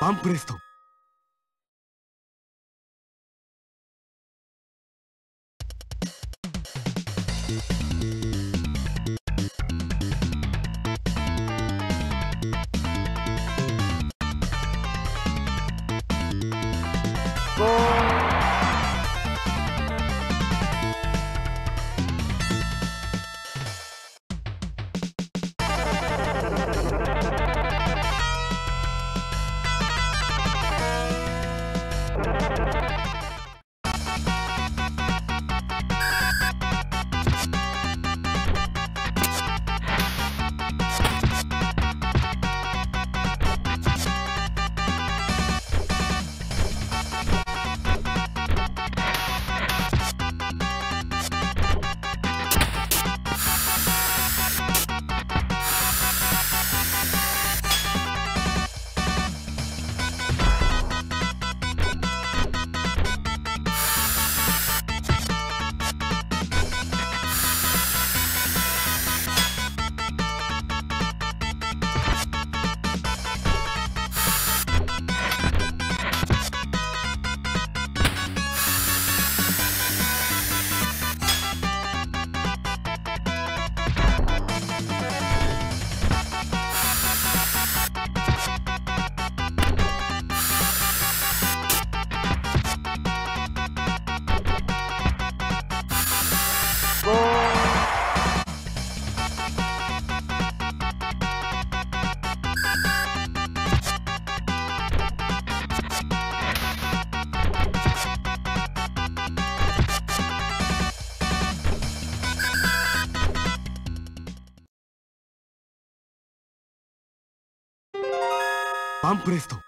バンプレスト。バンプレスト。